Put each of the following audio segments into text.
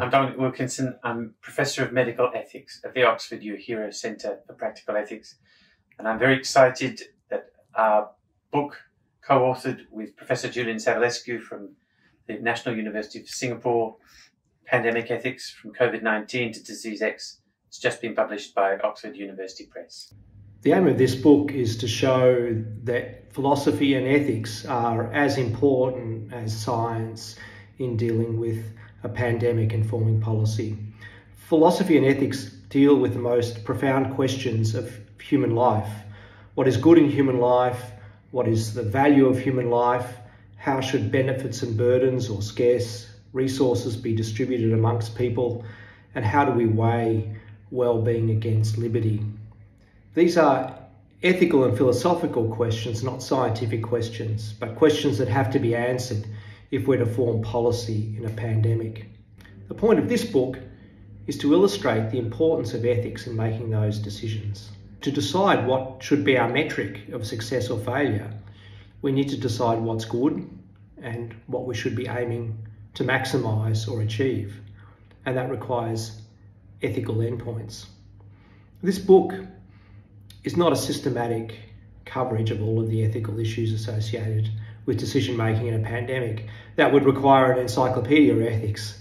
I'm Dominic Wilkinson. I'm Professor of Medical Ethics at the Oxford Uehiro Centre for Practical Ethics. And I'm very excited that our book, co authored with Professor Julian Savulescu from the National University of Singapore, Pandemic Ethics from COVID 19 to Disease X, has just been published by Oxford University Press. The aim of this book is to show that philosophy and ethics are as important as science in dealing with a pandemic and forming policy. Philosophy and ethics deal with the most profound questions of human life. What is good in human life? What is the value of human life? How should benefits and burdens or scarce resources be distributed amongst people? And how do we weigh well-being against liberty? These are ethical and philosophical questions, not scientific questions, but questions that have to be answered if we're to form policy in a pandemic. The point of this book is to illustrate the importance of ethics in making those decisions. To decide what should be our metric of success or failure, we need to decide what's good and what we should be aiming to maximise or achieve. And that requires ethical endpoints. This book is not a systematic coverage of all of the ethical issues associated with decision making in a pandemic. That would require an encyclopedia of ethics.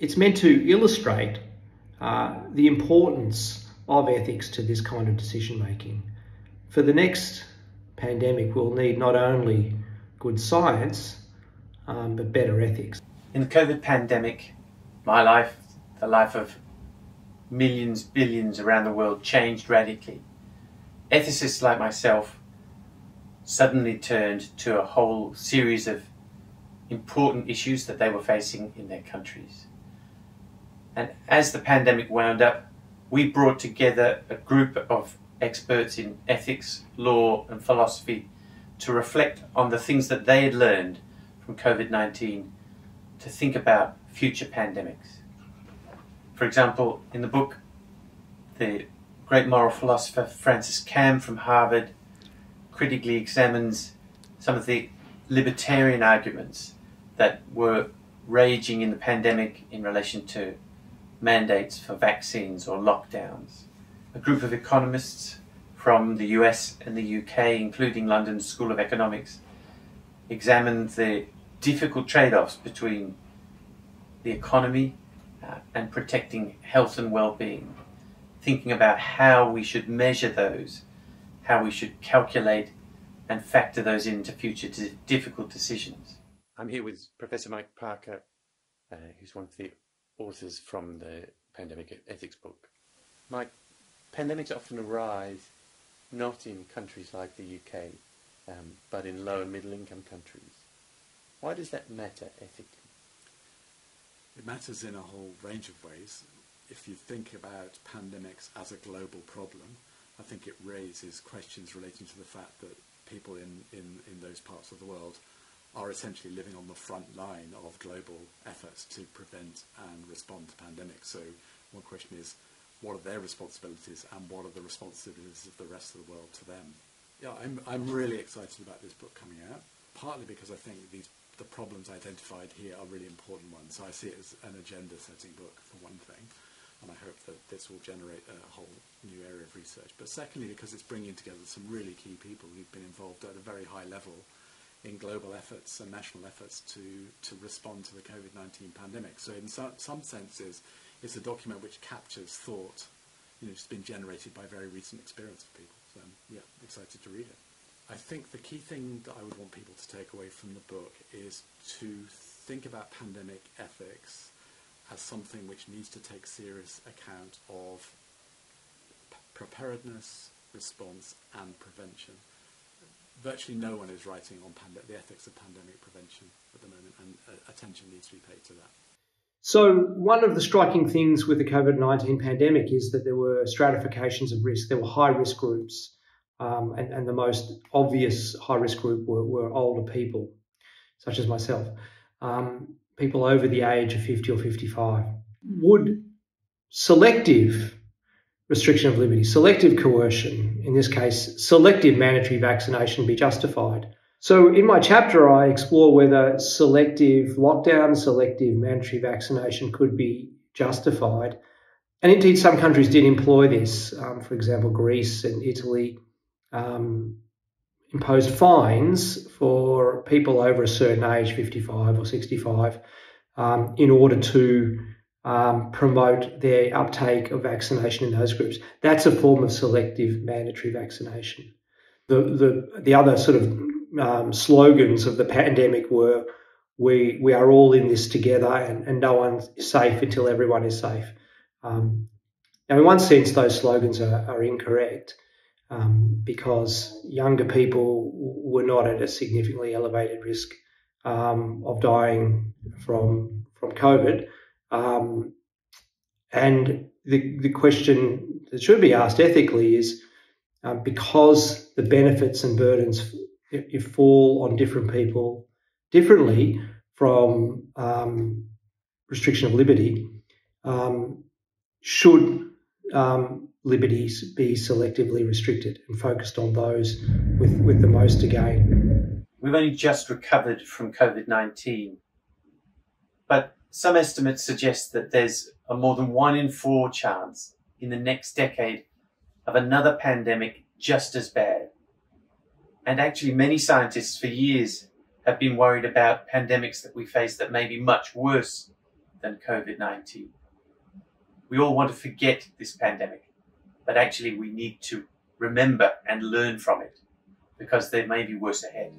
It's meant to illustrate uh, the importance of ethics to this kind of decision making. For the next pandemic, we'll need not only good science, um, but better ethics. In the COVID pandemic, my life, the life of millions, billions around the world changed radically. Ethicists like myself suddenly turned to a whole series of important issues that they were facing in their countries. And as the pandemic wound up, we brought together a group of experts in ethics, law, and philosophy to reflect on the things that they had learned from COVID 19 to think about future pandemics. For example, in the book, the great moral philosopher Frances Kamm from Harvard critically examines some of the libertarian arguments that were raging in the pandemic in relation to mandates for vaccines or lockdowns. A group of economists from the US and the UK, including London School of Economics, examined the difficult trade offs between the economy uh, and protecting health and well being, thinking about how we should measure those how we should calculate and factor those into future difficult decisions. I'm here with Professor Mike Parker, uh, who's one of the authors from the Pandemic Ethics book. Mike, pandemics often arise not in countries like the UK, um, but in low and middle income countries. Why does that matter ethically? It matters in a whole range of ways. If you think about pandemics as a global problem, I think it raises questions relating to the fact that people in, in, in those parts of the world are essentially living on the front line of global efforts to prevent and respond to pandemics. So one question is, what are their responsibilities and what are the responsibilities of the rest of the world to them? Yeah, I'm, I'm really excited about this book coming out, partly because I think these, the problems identified here are really important ones. So I see it as an agenda-setting book, for one thing and I hope that this will generate a whole new area of research. But secondly, because it's bringing together some really key people who've been involved at a very high level in global efforts and national efforts to, to respond to the COVID-19 pandemic. So in so, some senses, it's a document which captures thought, you know, it's been generated by very recent experience of people. So I'm yeah, excited to read it. I think the key thing that I would want people to take away from the book is to think about pandemic ethics as something which needs to take serious account of preparedness, response, and prevention. Virtually no one is writing on the ethics of pandemic prevention at the moment, and uh, attention needs to be paid to that. So, one of the striking things with the COVID 19 pandemic is that there were stratifications of risk. There were high risk groups, um, and, and, the most obvious high risk group were, were older people, such as myself. Um, people over the age of 50 or 55. Would selective restriction of liberty, selective coercion, in this case, selective mandatory vaccination be justified? So, in my chapter, I explore whether selective lockdown, selective mandatory vaccination could be justified. And indeed, some countries did employ this. Um, for example, Greece and Italy um, imposed fines for people over a certain age, 55 or 65, um, in order to um, promote their uptake of vaccination in those groups. That's a form of selective mandatory vaccination. The, the, the other sort of um, slogans of the pandemic were we we are all in this together and, and no one's safe until everyone is safe. Um, now, in one sense, those slogans are, are incorrect um, because younger people were not at a significantly elevated risk um, of dying from from COVID. Um, and the, the question that should be asked ethically is uh, because the benefits and burdens fall on different people differently from um, restriction of liberty, um, should um, liberties be selectively restricted and focused on those with, with the most to gain. We've only just recovered from COVID 19, but some estimates suggest that there's a more than one in four chance in the next decade of another pandemic just as bad. And actually, many scientists for years have been worried about pandemics that we face that may be much worse than COVID 19. We all want to forget this pandemic, but actually, we need to remember and learn from it because there may be worse ahead.